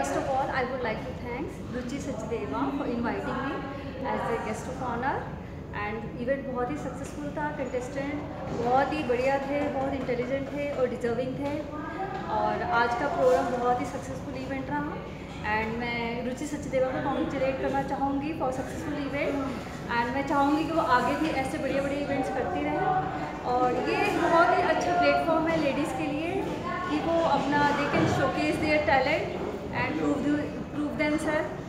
First of all, I would like to thanks Ruchi Sachdeva for inviting me as a guest of honor. and event bahut hi successful tha contestant bahut hi badhiya the bahut intelligent the aur deserving the aur aaj ka program bahut hi successful event raha and मैं रुचि सचदेवा को congratulate करना चाहूँगी for successful event and मैं चाहूँगी कि वो आगे भी ऐसे बढ़िया बढ़िया इवेंट्स करती रहे और ये बहुत ही अच्छा प्लेटफॉर्म है लेडीज़ के लिए कि वो अपना they can showcase their talent 셋.